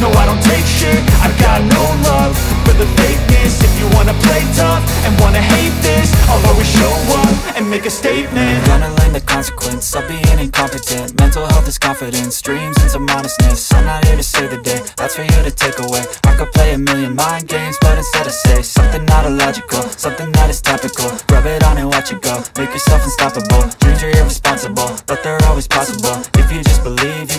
no I don't take shit. I've got no love for the fakeness. If you wanna play tough and wanna hate this I'll always show up and make a statement. I'm Gonna learn the consequence of being incompetent. Mental health is confidence, dreams and some honestness I'm not here to save the day, that's for you to take away. I could play a million mind games, but instead I say Something not illogical, something that is topical. Rub it on and watch it go, make yourself unstoppable. Dreams are irresponsible, but they're always possible. If you just believe,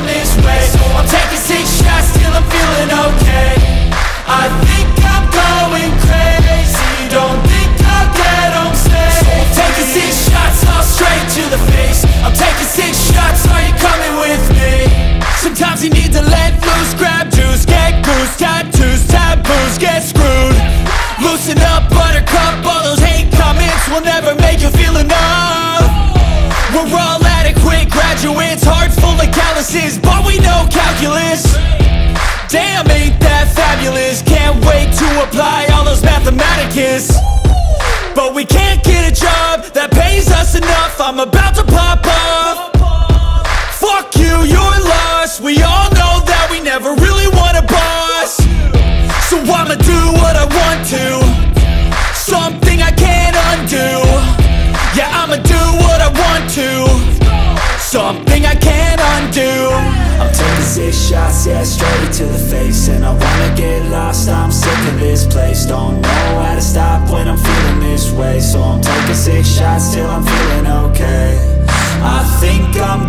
this way. So I'm taking six shots till I'm feeling okay. I think Damn, ain't that fabulous? Can't wait to apply all those mathematicus. But we can't get a job that pays us enough. I'm about to pop off. Fuck you, you're lost. We all know that we never to the face And I wanna get lost, I'm sick of this place. Don't know how to stop when I'm feeling this way. So I'm taking six shots till I'm feeling okay. I think I'm